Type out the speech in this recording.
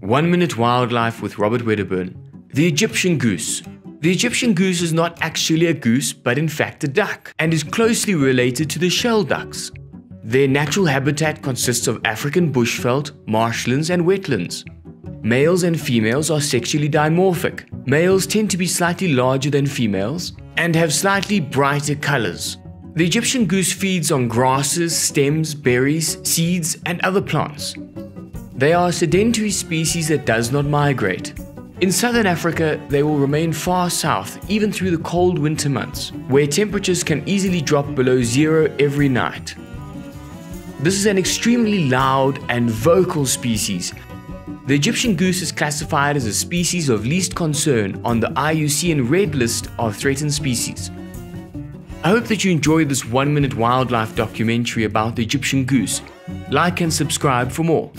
One Minute Wildlife with Robert Wedderburn. The Egyptian goose. The Egyptian goose is not actually a goose, but in fact a duck, and is closely related to the shelducks. Their natural habitat consists of African bushveld, marshlands, and wetlands. Males and females are sexually dimorphic. Males tend to be slightly larger than females and have slightly brighter colors. The Egyptian goose feeds on grasses, stems, berries, seeds, and other plants. They are a sedentary species that does not migrate. In southern Africa, they will remain far south even through the cold winter months, where temperatures can easily drop below zero every night. This is an extremely loud and vocal species. The Egyptian goose is classified as a species of least concern on the IUCN Red List of threatened species. I hope that you enjoyed this one minute wildlife documentary about the Egyptian goose. Like and subscribe for more.